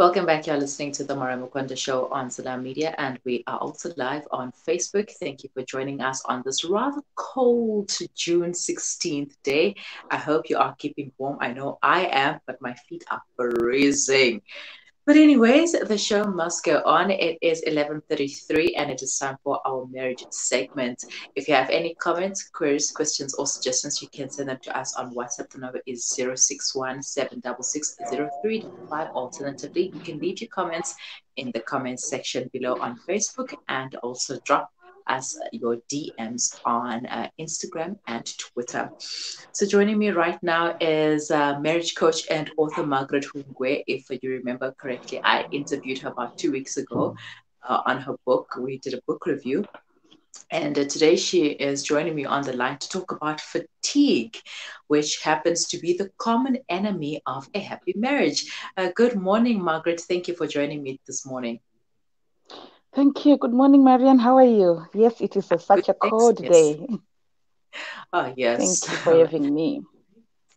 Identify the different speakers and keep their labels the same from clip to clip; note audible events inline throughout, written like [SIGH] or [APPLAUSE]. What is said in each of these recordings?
Speaker 1: Welcome back. You're listening to the Maryam Mkwanda Show on Salam Media, and we are also live on Facebook. Thank you for joining us on this rather cold June 16th day. I hope you are keeping warm. I know I am, but my feet are freezing. But anyways, the show must go on. It is 11:33, and it is time for our marriage segment. If you have any comments, queries, questions, or suggestions, you can send them to us on WhatsApp. The number is 061 Alternatively, you can leave your comments in the comments section below on Facebook, and also drop us your DMs on uh, Instagram and Twitter. So joining me right now is uh, marriage coach and author Margaret Hungwe. If you remember correctly, I interviewed her about two weeks ago uh, on her book. We did a book review. And uh, today she is joining me on the line to talk about fatigue, which happens to be the common enemy of a happy marriage. Uh, good morning, Margaret. Thank you for joining me this morning.
Speaker 2: Thank you. Good morning, Maryam. How are you? Yes, it is a, such a cold yes. day.
Speaker 1: Oh, [LAUGHS] yes.
Speaker 2: Thank you for having me.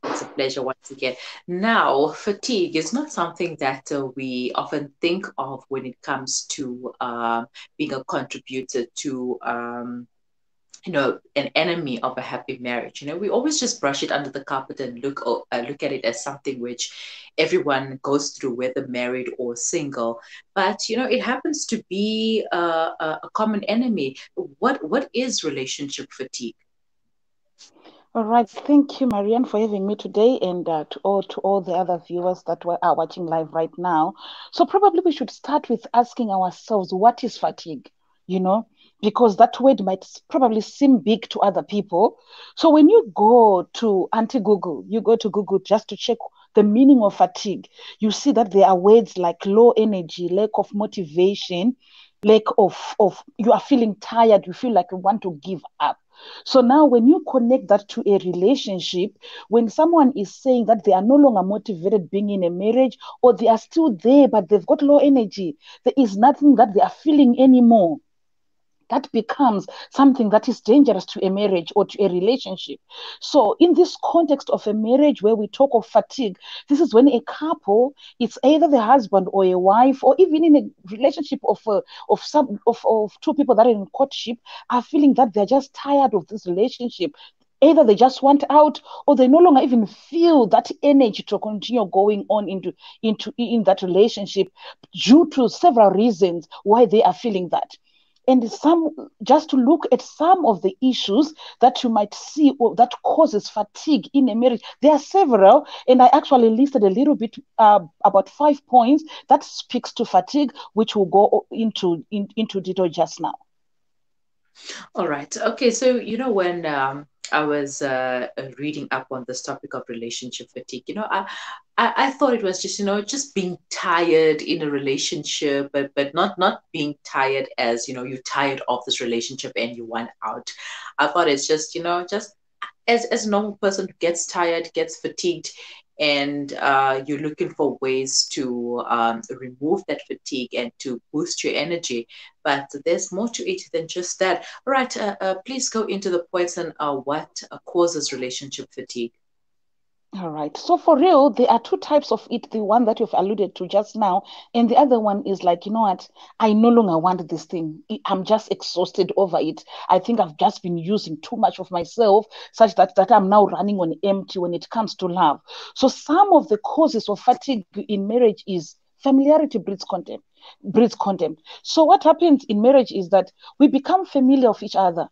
Speaker 1: It's a pleasure once again. Now, fatigue is not something that uh, we often think of when it comes to uh, being a contributor to um, you know an enemy of a happy marriage. You know we always just brush it under the carpet and look uh, look at it as something which everyone goes through whether married or single. But you know it happens to be a, a common enemy. What what is relationship fatigue?
Speaker 2: All right, thank you, Maryam, for having me today, and uh, to all to all the other viewers that were, are watching live right now. So probably we should start with asking ourselves, what is fatigue? You know, because that word might probably seem big to other people. So when you go to anti Google, you go to Google just to check the meaning of fatigue, you see that there are words like low energy, lack of motivation, lack of, of you are feeling tired, you feel like you want to give up. So now, when you connect that to a relationship, when someone is saying that they are no longer motivated being in a marriage, or they are still there but they've got low energy, there is nothing that they are feeling anymore that becomes something that is dangerous to a marriage or to a relationship. So, in this context of a marriage where we talk of fatigue, this is when a couple, it's either the husband or a wife, or even in a relationship of uh, of some of, of two people that are in courtship, are feeling that they're just tired of this relationship either they just want out or they no longer even feel that energy to continue going on into into in that relationship due to several reasons why they are feeling that and some just to look at some of the issues that you might see that causes fatigue in a marriage. There are several and i actually listed a little bit uh, about five points that speaks to fatigue which will go into in, into detail just now.
Speaker 1: All right. Okay so you know when um, I was uh, reading up on this topic of relationship fatigue. You know, I, I, I thought it was just you know just being tired in a relationship, but but not not being tired as you know you're tired of this relationship and you want out. I thought it's just you know just as as a normal person gets tired, gets fatigued, and uh, you're looking for ways to um, remove that fatigue and to boost your energy. But there's more to it than just that. All right, uh, uh, please go into the points and uh, what causes relationship fatigue.
Speaker 2: All right. So for real, there are two types of it. The one that you've alluded to just now, and the other one is like, you know what? I no longer want this thing. I'm just exhausted over it. I think I've just been using too much of myself, such that that I'm now running on empty when it comes to love. So some of the causes of fatigue in marriage is familiarity breeds contempt. Breeds contempt. So what happens in marriage is that we become familiar of each other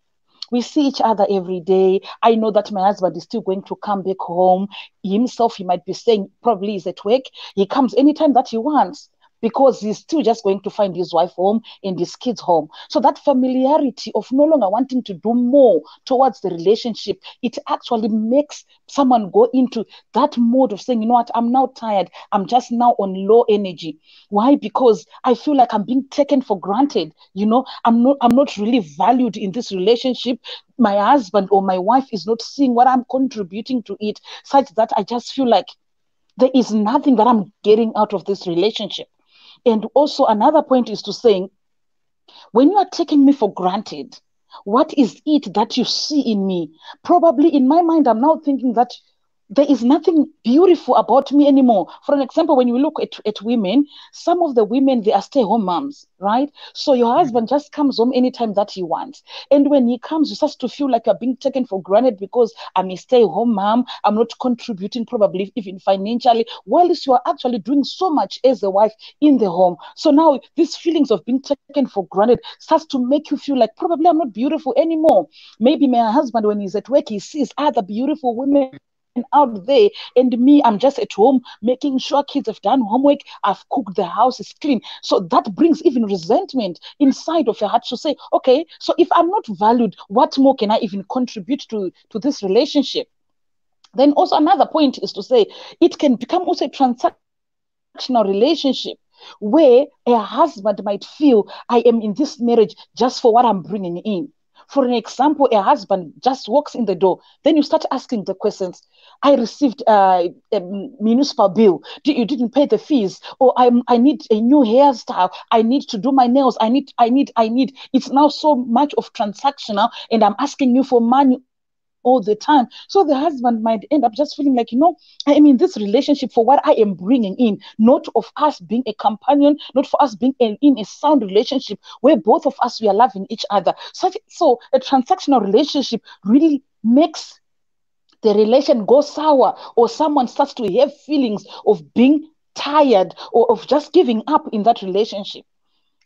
Speaker 2: we see each other every day. I know that my husband is still going to come back home. Himself, he might be saying probably is at work. He comes anytime that he wants because he's still just going to find his wife home and his kids home. So that familiarity of no longer wanting to do more towards the relationship, it actually makes someone go into that mode of saying, you know what, I'm now tired. I'm just now on low energy. Why? Because I feel like I'm being taken for granted. You know, I'm not I'm not really valued in this relationship my husband or my wife is not seeing what I'm contributing to it, such that I just feel like there is nothing that I'm getting out of this relationship. And also, another point is to saying, when you are taking me for granted, what is it that you see in me? Probably in my mind, I'm now thinking that there is nothing beautiful about me anymore. For an example, when you look at, at women, some of the women, they are stay home moms, right? So your husband mm-hmm. just comes home anytime that he wants. And when he comes, you start to feel like you're being taken for granted because I'm a stay home mom. I'm not contributing, probably even financially. While you are actually doing so much as a wife in the home. So now these feelings of being taken for granted starts to make you feel like probably I'm not beautiful anymore. Maybe my husband, when he's at work, he sees other beautiful women out there. And me i'm just at home making sure kids have done homework i've cooked the house is clean. So that brings even resentment inside of your heart to say okay so if i'm not valued what more can i even contribute to to this relationship? Then also another point is to say it can become also a transactional relationship where a husband might feel i am in this marriage just for what i'm bringing in for an example, a husband just walks in the door, then you start asking the questions. I received uh, a municipal bill. You didn't pay the fees, or I I need a new hairstyle. I need to do my nails. I need I need I need. It's now so much of transactional, and I'm asking you for money all the time. So the husband might end up just feeling like, you know, I in this relationship for what I am bringing in, not of us being a companion, not for us being in, in a sound relationship where both of us we are loving each other. So, so a transactional relationship really makes the relation go sour, or someone starts to have feelings of being tired or of just giving up in that relationship.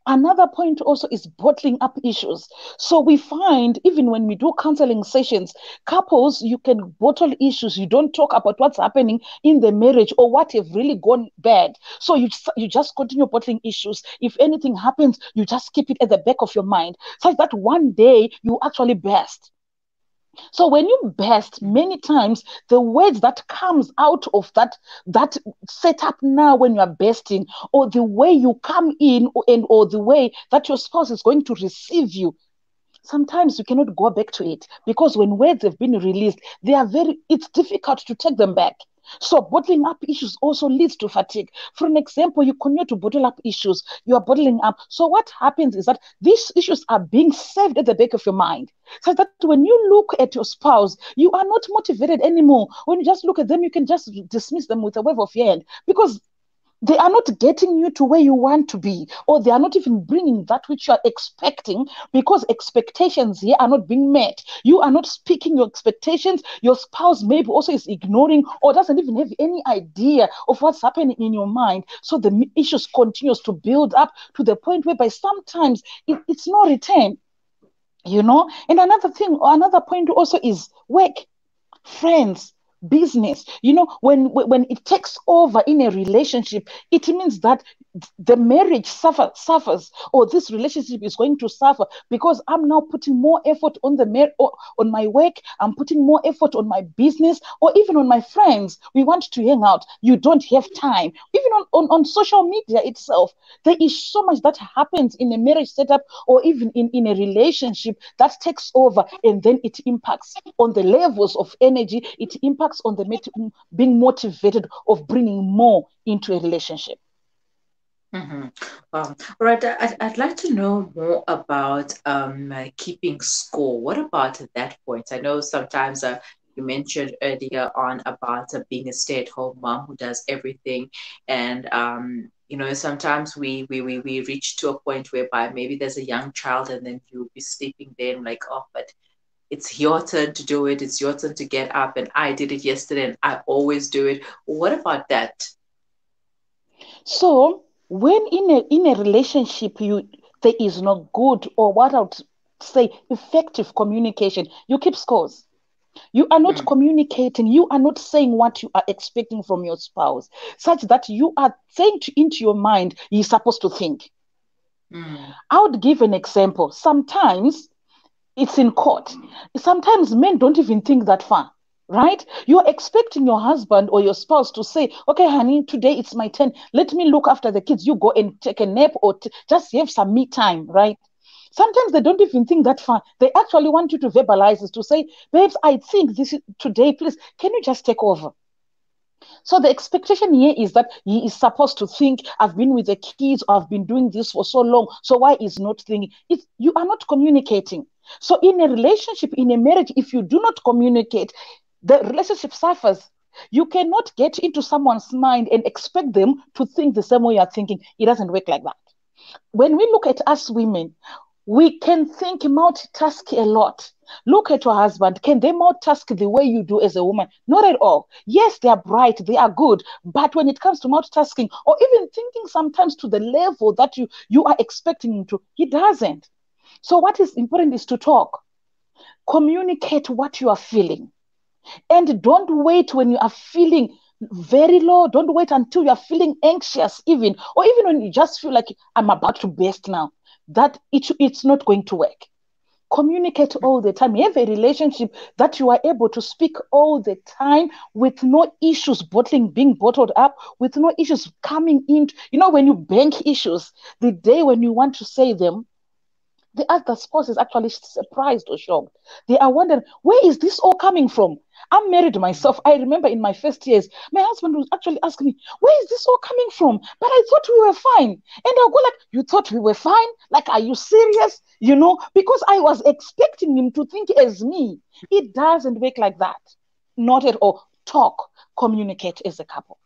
Speaker 2: Another point also is bottling up issues. So we find even when we do counseling sessions, couples, you can bottle issues. You don't talk about what's happening in the marriage or what have really gone bad. So you, you just continue bottling issues. If anything happens, you just keep it at the back of your mind, such that one day you actually burst. So when you burst many times the words that comes out of that that setup now when you are besting, or the way you come in, and or the way that your spouse is going to receive you, sometimes you cannot go back to it because when words have been released, they are very. It's difficult to take them back. So bottling up issues also leads to fatigue. For an example, you continue to bottle up issues, you are bottling up. So what happens is that these issues are being saved at the back of your mind. So that when you look at your spouse, you are not motivated anymore. When you just look at them, you can just dismiss them with a wave of your hand because they are not getting you to where you want to be, or they are not even bringing that which you are expecting because expectations here are not being met. You are not speaking your expectations. Your spouse maybe also is ignoring or doesn't even have any idea of what's happening in your mind. So the issues continues to build up to the point whereby sometimes it, it's no return. You know, and another thing, another point also is work, friends, business. You know when when it takes over in a relationship it means that the marriage suffer, suffers or this relationship is going to suffer because i'm now putting more effort on the mar- on my work. I'm putting more effort on my business or even on my friends. We want to hang out. You don't have time. Even on, on, on social media itself there is so much that happens in a marriage setup or even in, in a relationship that takes over and then it impacts on the levels of energy. It impacts on the being motivated of bringing more into a relationship
Speaker 1: Mm-hmm. Wow. All right. I'd, I'd like to know more about um, uh, keeping score. What about that point? I know sometimes uh, you mentioned earlier on about uh, being a stay-at-home mom who does everything, and um, you know sometimes we, we we we reach to a point whereby maybe there's a young child, and then you'll be sleeping there, and like, oh, but it's your turn to do it. It's your turn to get up, and I did it yesterday, and I always do it. What about that?
Speaker 2: So when in a in a relationship you there is no good or what I would say effective communication, you keep scores. You are not mm. communicating, you are not saying what you are expecting from your spouse, such that you are saying to, into your mind, you're supposed to think. Mm. I would give an example. Sometimes it's in court. Sometimes men don't even think that far right? You're expecting your husband or your spouse to say, okay, honey, today it's my turn. Let me look after the kids. You go and take a nap or t- just have some me time, right? Sometimes they don't even think that far. They actually want you to verbalize this, to say, babes, I think this is today, please, can you just take over? So the expectation here is that he is supposed to think, I've been with the kids, I've been doing this for so long. So why is not thinking? It's, you are not communicating. So in a relationship, in a marriage, if you do not communicate, the relationship suffers You cannot get into someone's mind and expect them to think the same way you're thinking. It doesn't work like that. When we look at us women, we can think multitask a lot. Look at your husband. Can they multitask the way you do as a woman? Not at all. Yes, they are bright, they are good. But when it comes to multitasking or even thinking sometimes to the level that you, you are expecting him to, he doesn't. So, what is important is to talk, communicate what you are feeling. And don't wait when you are feeling very low. Don't wait until you are feeling anxious, even, or even when you just feel like I'm about to burst now. That it, it's not going to work. Communicate all the time. Have a relationship that you are able to speak all the time with no issues bottling, being bottled up, with no issues coming in. You know, when you bank issues, the day when you want to say them, the other spouse is actually surprised or shocked. They are wondering, where is this all coming from? I'm married myself. I remember in my first years, my husband was actually asking me, where is this all coming from? But I thought we were fine. And I'll go like, you thought we were fine? Like, are you serious? You know, because I was expecting him to think as me. It doesn't work like that. Not at all. Talk, communicate as a couple.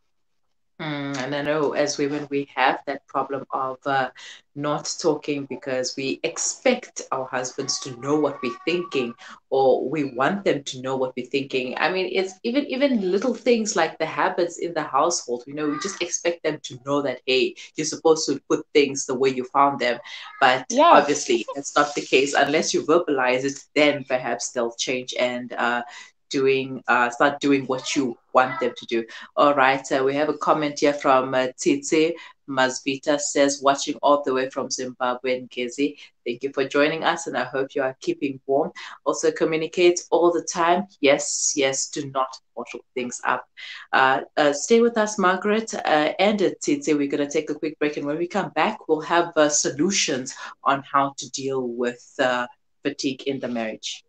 Speaker 1: Mm, and I know as women, we have that problem of uh, not talking because we expect our husbands to know what we're thinking or we want them to know what we're thinking. I mean, it's even even little things like the habits in the household. You know, we just expect them to know that, hey, you're supposed to put things the way you found them. But yes. obviously, that's not the case. Unless you verbalize it, then perhaps they'll change and uh, doing uh, start doing what you want them to do. All right, uh, we have a comment here from uh, Tite Masvita says, watching all the way from Zimbabwe and Gezi. Thank you for joining us, and I hope you are keeping warm. Also, communicate all the time. Yes, yes, do not bottle things up. Uh, uh, stay with us, Margaret uh, and Tite. We're going to take a quick break, and when we come back, we'll have uh, solutions on how to deal with uh, fatigue in the marriage.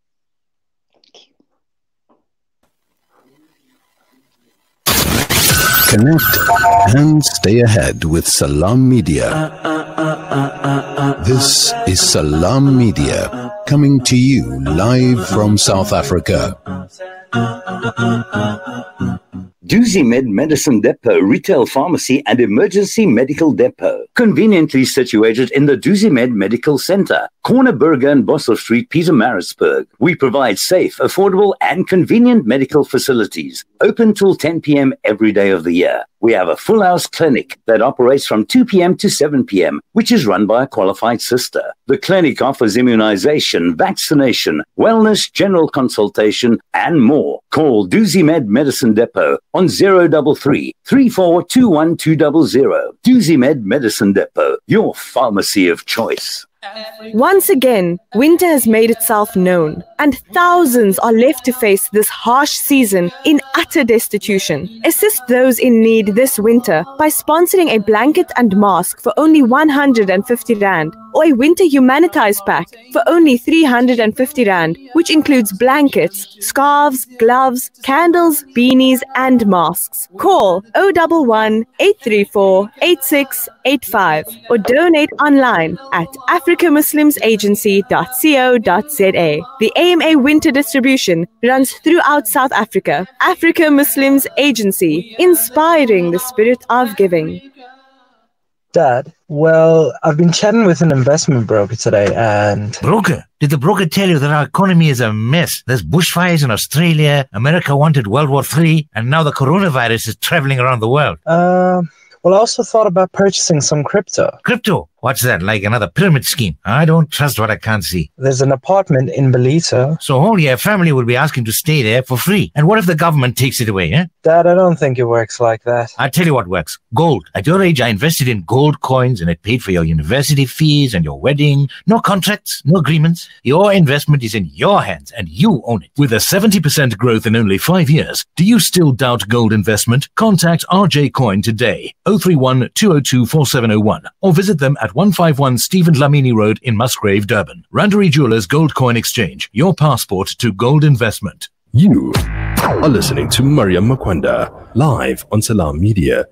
Speaker 3: Connect and stay ahead with Salam Media. This is Salam Media coming to you live from South Africa.
Speaker 4: Duzimed Medicine Depot Retail Pharmacy and Emergency Medical Depot, conveniently situated in the Duzimed Medical Center, Corner Burger and Boshoff Street, Pietermaritzburg. We provide safe, affordable, and convenient medical facilities, open till 10 p.m. every day of the year. We have a full house clinic that operates from 2 p.m. to 7 p.m., which is run by a qualified sister. The clinic offers immunization, vaccination, wellness, general consultation, and more. Call Duzimed Medicine Depot on 033 3421 Med Medicine Depot, your pharmacy of choice.
Speaker 5: Once again, winter has made itself known, and thousands are left to face this harsh season in utter destitution. Assist those in need this winter by sponsoring a blanket and mask for only 150 Rand or a winter humanitize pack for only 350 Rand, which includes blankets, scarves, gloves, candles, beanies, and masks. Call 011 834 8685 or donate online at africamuslimsagency.co.za. The AMA winter distribution runs throughout South Africa. Africa Muslims Agency, inspiring the spirit of giving.
Speaker 6: Dad, well, I've been chatting with an investment broker today and.
Speaker 7: Broker? Did the broker tell you that our economy is a mess? There's bushfires in Australia, America wanted World War III, and now the coronavirus is traveling around the world.
Speaker 6: Uh, well, I also thought about purchasing some crypto.
Speaker 7: Crypto? What's that, like another pyramid scheme? I don't trust what I can't see.
Speaker 6: There's an apartment in Ballito.
Speaker 7: So only a family will be asking to stay there for free. And what if the government takes it away, eh?
Speaker 6: Dad, I don't think it works like that.
Speaker 7: i tell you what works. Gold. At your age, I invested in gold coins and it paid for your university fees and your wedding. No contracts, no agreements. Your investment is in your hands and you own it. With a 70% growth in only five years, do you still doubt gold investment? Contact RJ Coin today, 031 202 4701, or visit them at at 151 Stephen Lamini Road in Musgrave, Durban. Randery Jewelers Gold Coin Exchange, your passport to gold investment.
Speaker 3: You are listening to Maryam Mkwanda live on Salam Media.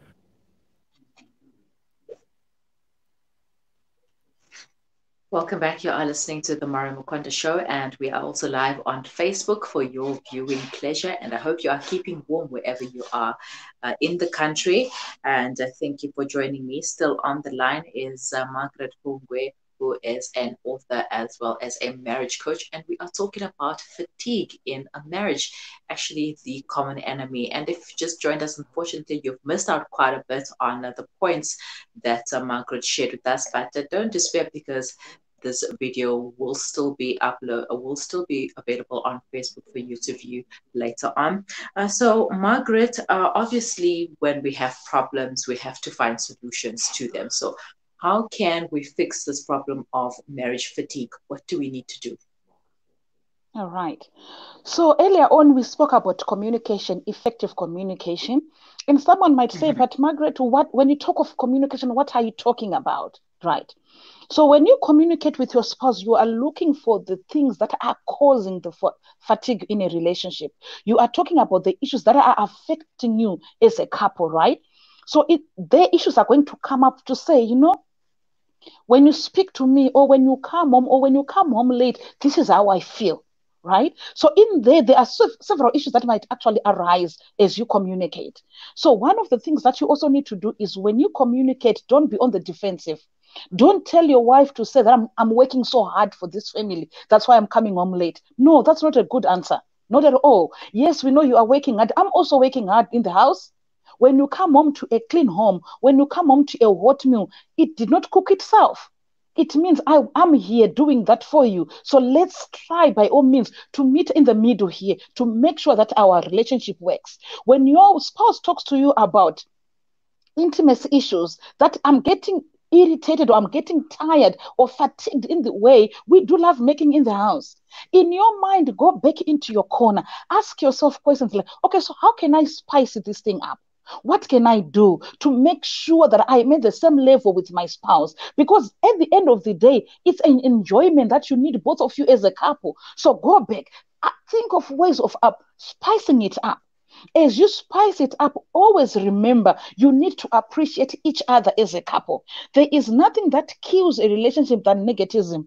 Speaker 1: Welcome back. You are listening to the Maryam Mkwanda Show, and we are also live on Facebook for your viewing pleasure. And I hope you are keeping warm wherever you are uh, in the country. And uh, thank you for joining me. Still on the line is uh, Margaret Hungwe, who is an author as well as a marriage coach. And we are talking about fatigue in a marriage, actually, the common enemy. And if you just joined us, unfortunately, you've missed out quite a bit on the points that uh, Margaret shared with us. But uh, don't despair because this video will still be upload will still be available on facebook for you to view later on uh, so margaret uh, obviously when we have problems we have to find solutions to them so how can we fix this problem of marriage fatigue what do we need to do
Speaker 2: all right so earlier on we spoke about communication effective communication and someone might say
Speaker 1: Mhm.
Speaker 2: but margaret what when you talk of communication what are you talking about right so when you communicate with your spouse, you are looking for the things that are causing the fa- fatigue in a relationship. You are talking about the issues that are affecting you as a couple, right? So it their issues are going to come up to say, you know, when you speak to me or when you come home or when you come home late, this is how I feel. Right? So in there, there are several issues that might actually arise as you communicate. So one of the things that you also need to do is when you communicate, don't be on the defensive. Don't tell your wife to say that I'm, I'm working so hard for this family. That's why I'm coming home late. No, that's not a good answer. Not at all. Yes, we know you are working hard. I'm also working hard in the house. When you come home to a clean home, when you come home to a hot meal, it did not cook itself. It means I, I'm here doing that for you. So let's try by all means to meet in the middle here to make sure that our relationship works. When your spouse talks to you about intimacy issues that I'm getting irritated or I'm getting tired or fatigued in the way we do love making in the house. In your mind, go back into your corner. Ask yourself questions like, okay, so how can I spice this thing up? What can I do to make sure that I'm at the same level with my spouse? Because at the end of the day, it's an enjoyment that you need both of you as a couple. So go back, uh, think of ways of up spicing it up. As you spice it up, always remember you need to appreciate each other as a couple. There is nothing that kills a relationship than negativism.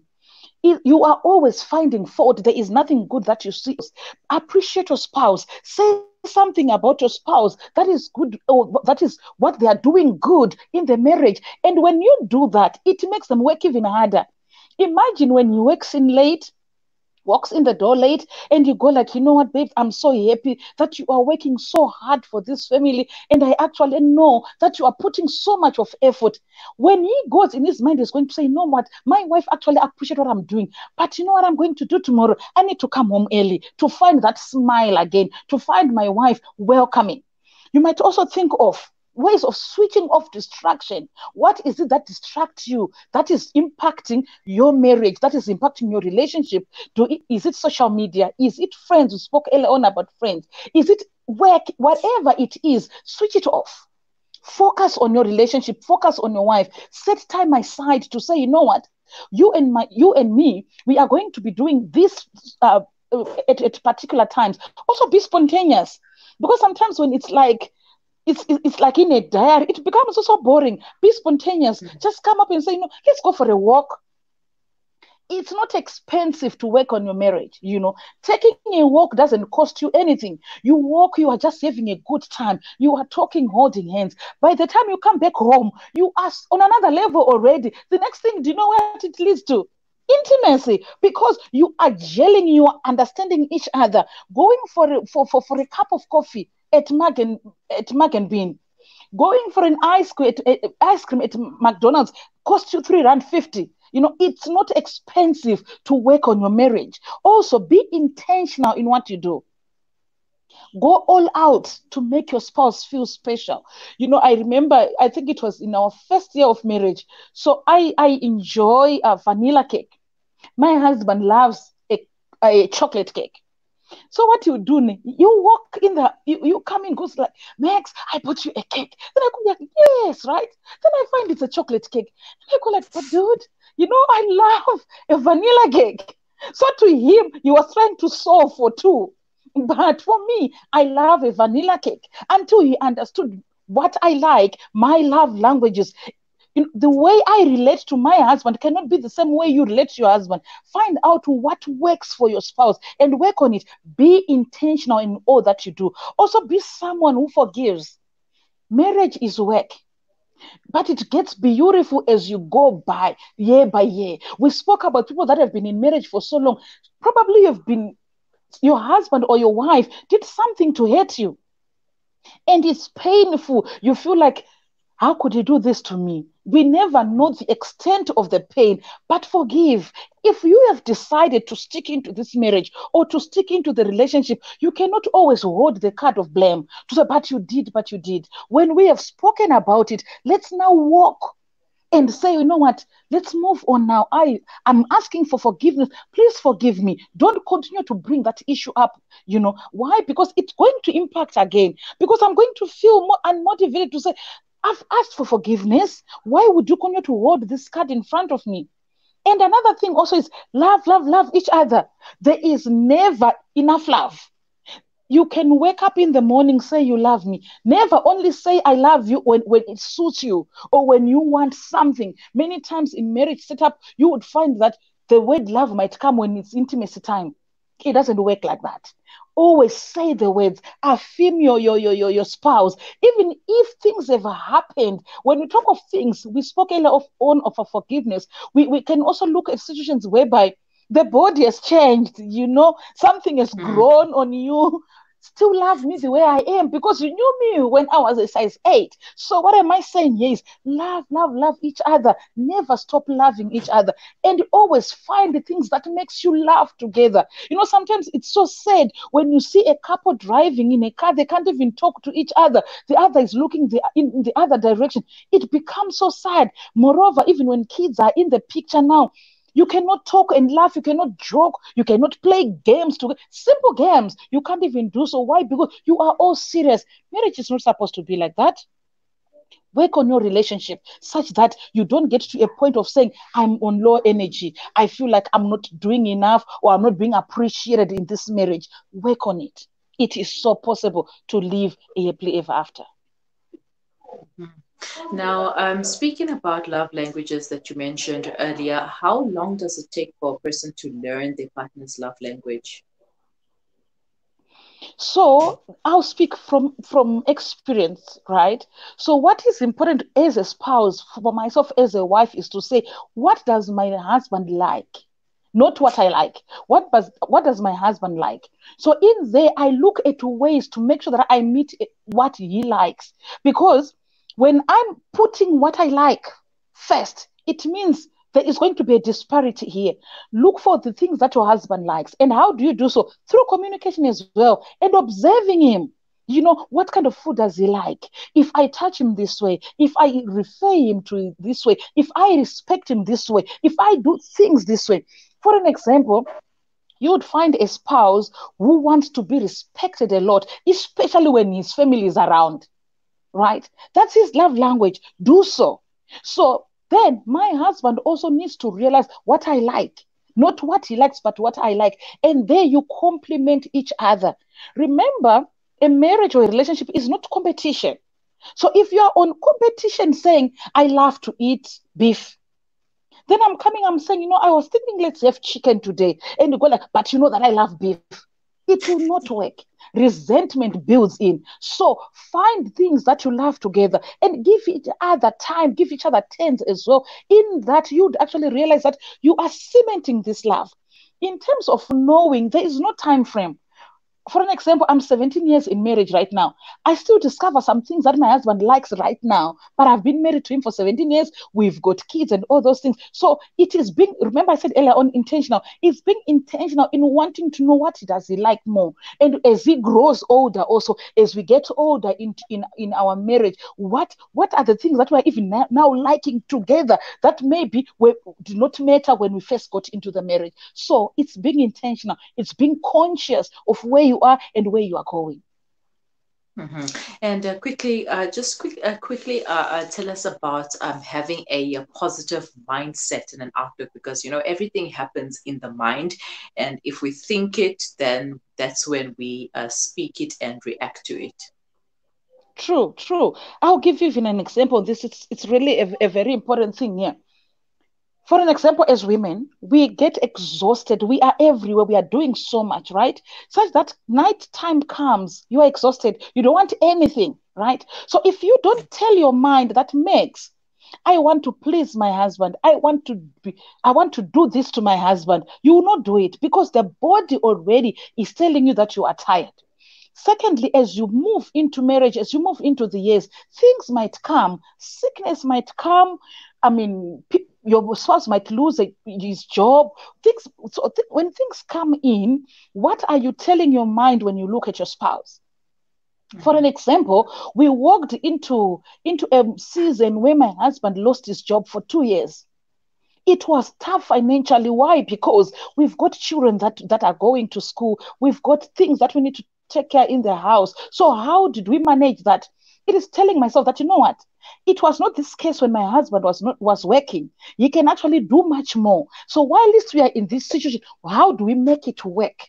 Speaker 2: You are always finding fault. There is nothing good that you see. Appreciate your spouse. Say something about your spouse that is good or that is what they are doing good in the marriage. And when you do that, it makes them work even harder. Imagine when you work in late, walks in the door late and you go like you know what babe? I'm so happy that you are working so hard for this family and i actually know that you are putting so much of effort. When he goes in his mind is going to say you know what? My wife actually appreciate what i'm doing but you know what i'm going to do tomorrow? I need to come home early to find that smile again to find my wife welcoming. You might also think of ways of switching off distraction. What is it that distracts you? That is impacting your marriage. That is impacting your relationship. Do it, is it social media? Is it friends? We spoke earlier on about friends. Is it work? Whatever it is, switch it off. Focus on your relationship. Focus on your wife. Set time aside to say, you know what, you and my, you and me, we are going to be doing this uh, at, at particular times. Also, be spontaneous because sometimes when it's like it's, it's like in a diary, it becomes so boring. Be spontaneous. Mm-hmm. Just come up and say, no, let's go for a walk. It's not expensive to work on your marriage. You know, taking a walk doesn't cost you anything. You walk, you are just having a good time. You are talking, holding hands. By the time you come back home, you are on another level already. The next thing, do you know what it leads to? intimacy because you are gelling you are understanding each other going for for, for, for a cup of coffee at Mug and at Mug and Bean. Going for an ice cream, at, at, ice cream at McDonald's costs you three rand fifty. You know, it's not expensive to work on your marriage. Also, be intentional in what you do. Go all out to make your spouse feel special. You know, I remember, I think it was in our first year of marriage. So I, I enjoy a vanilla cake. My husband loves a, a chocolate cake. So what you do, you walk in the, you, you come in, goes like, Max, I bought you a cake. Then I go like, yes, right? Then I find it's a chocolate cake. And I go like, but dude, you know, I love a vanilla cake. So to him, he was trying to solve for two. But for me, I love a vanilla cake until he understood what I like, my love languages. You know, the way I relate to my husband cannot be the same way you relate to your husband. Find out what works for your spouse and work on it. Be intentional in all that you do. Also, be someone who forgives. Marriage is work. But it gets beautiful as you go by year by year. We spoke about people that have been in marriage for so long. Probably you've been, your husband or your wife did something to hurt you. And it's painful. You feel like, how could he do this to me? We never know the extent of the pain, but forgive. If you have decided to stick into this marriage or to stick into the relationship, you cannot always hold the card of blame to say, but you did, but you did. When we have spoken about it, let's now walk and say, you know what, let's move on now. I, I am asking for forgiveness. Please forgive me. Don't continue to bring that issue up. You know why? Because it's going to impact again. Because I'm going to feel more unmotivated to say, I've asked for forgiveness. Why would you continue to hold this card in front of me? And another thing also is love, love, love each other. There is never enough love. You can wake up in the morning, say you love me. Never only say I love you when, when it suits you or when you want something. Many times in marriage setup, you would find that the word love might come when it's intimacy time. It doesn't work like that always say the words affirm your, your your your your spouse even if things have happened when we talk of things we spoke a lot of on of a forgiveness we, we can also look at situations whereby the body has changed you know something has mm. grown on you still love me the way I am because you knew me when I was a size eight. So what am I saying is love, love, love each other. Never stop loving each other. And always find the things that makes you laugh together. You know, sometimes it's so sad when you see a couple driving in a car, they can't even talk to each other. The other is looking the, in the other direction. It becomes so sad. Moreover, even when kids are in the picture now, you cannot talk and laugh. You cannot joke. You cannot play games to simple games. You can't even do so. Why? Because you are all serious. Marriage is not supposed to be like that. Work on your relationship such that you don't get to a point of saying, I'm on low energy. I feel like I'm not doing enough or I'm not being appreciated in this marriage. Work on it. It is so possible to live a happily ever after.
Speaker 1: Mm-hmm. Now, um, speaking about love languages that you mentioned earlier, how long does it take for a person to learn their partner's love language?
Speaker 2: So I'll speak from from experience, right? So what is important as a spouse for myself as a wife is to say, what does my husband like? Not what I like. What does what does my husband like? So in there, I look at ways to make sure that I meet what he likes because when I'm putting what I like first, it means there is going to be a disparity here. Look for the things that your husband likes. And how do you do so? Through communication as well and observing him. You know, what kind of food does he like? If I touch him this way, if I refer him to this way, if I respect him this way, if I do things this way. For an example, you would find a spouse who wants to be respected a lot, especially when his family is around right? That's his love language. Do so. So then my husband also needs to realize what I like, not what he likes, but what I like. And there you complement each other. Remember, a marriage or a relationship is not competition. So if you are on competition saying, I love to eat beef, then I'm coming, I'm saying, you know, I was thinking let's have chicken today. And you go like, but you know that I love beef. It will not work resentment builds in. So find things that you love together and give each other time, give each other turns as well. In that, you'd actually realize that you are cementing this love. In terms of knowing, there is no time frame for an example, I'm 17 years in marriage right now. I still discover some things that my husband likes right now, but I've been married to him for 17 years. We've got kids and all those things. So it is being, remember I said earlier on, intentional. It's being intentional in wanting to know what he does he like more. And as he grows older, also as we get older in in, in our marriage, what what are the things that we're even now, now liking together that maybe we do not matter when we first got into the marriage. So it's being intentional. It's being conscious of where you are and where you are going.
Speaker 1: Mm-hmm. And uh, quickly, uh, just quick, uh, quickly uh, uh, tell us about um, having a, a, positive mindset and an outlook because you know everything happens in the mind, and if we think it, then that's when we uh, speak it and react to it.
Speaker 2: True, true. I'll give you even an example. This is it's really a, a very important thing here. For an example, as women, we get exhausted. We are everywhere. We are doing so much, right? Such that night time comes, you are exhausted. You don't want anything, right? So if you don't tell your mind that makes, I want to please my husband. I want to be, I want to do this to my husband. You will not do it because the body already is telling you that you are tired. Secondly, as you move into marriage, as you move into the years, things might come, sickness might come. I mean, your spouse might lose a, his job. Things. So th- when things come in, what are you telling your mind when you look at your spouse? For an mm-hmm. example, we walked into into a season where my husband lost his job for two years. It was tough financially. Why? Because we've got children that, that are going to school. We've got things that we need to take care in the house. So how did we manage that? It is telling myself that you know what? It was not this case when my husband was not was working. He can actually do much more. So while we are in this situation, how do we make it work?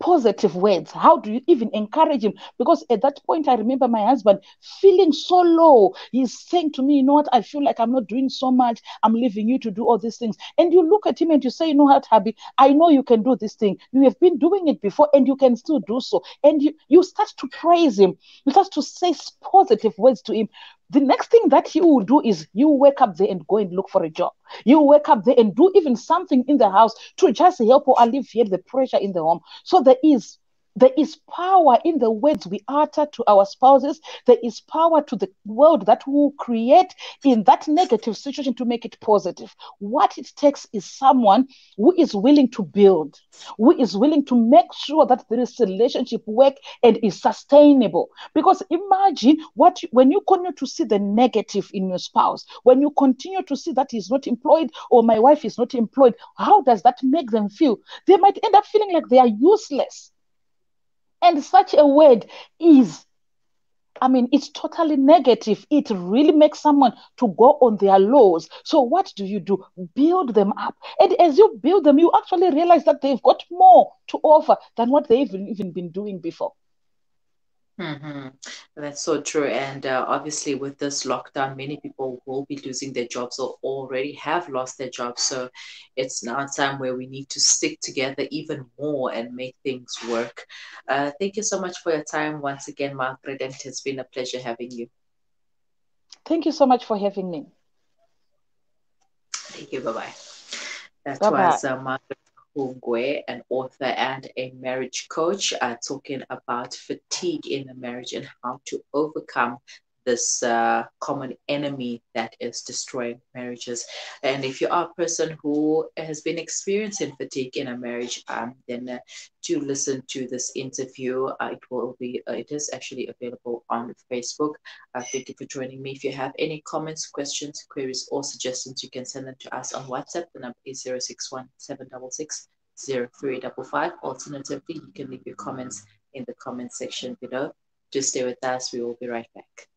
Speaker 2: Positive words. How do you even encourage him? Because at that point i remember my husband feeling so low. He's saying to me you know what? I feel like i'm not doing so much. I'm leaving you to do all these things. And you look at him and you say you know what Habi, i know you can do this thing. You have been doing it before and you can still do so. And you you start to praise him. You start to say positive words to him the next thing that you will do is you wake up there and go and look for a job. You wake up there and do even something in the house to just help or alleviate the pressure in the home. So there is there is power in the words we utter to our spouses. There is power to the world that will create in that negative situation to make it positive. What it takes is someone who is willing to build, who is willing to make sure that this relationship work and is sustainable. Because imagine what when you continue to see the negative in your spouse, when you continue to see that he's not employed or my wife is not employed, how does that make them feel? They might end up feeling like they are useless and such a word is, I mean, it's totally negative. It really makes someone to go on their lows. So, what do you do? Build them up. And as you build them, you actually realize that they've got more to offer than what they've even been doing before.
Speaker 1: Mm-hmm. That's so true. And uh, obviously, with this lockdown, many people will be losing their jobs or already have lost their jobs. So it's now time where we need to stick together even more and make things work. Uh, thank you so much for your time once again, Margaret. And it's been a pleasure having you.
Speaker 2: Thank you so much for having me.
Speaker 1: Thank you. Bye bye. That
Speaker 2: Bye-bye.
Speaker 1: was uh, Margaret Hungwe, an author and a marriage coach, uh, talking about fatigue in a marriage and how to overcome this uh, common enemy that is destroying marriages. And if you are a person who has been experiencing fatigue in a marriage, um, then uh, do listen to this interview. Uh, it will be, uh, it is actually available on Facebook. Uh, thank you for joining me. If you have any comments, questions, queries, or suggestions, you can send them to us on WhatsApp. The number is 061 766 0355. Alternatively, you can leave your comments in the comment section below. Just stay with us. We will be right back.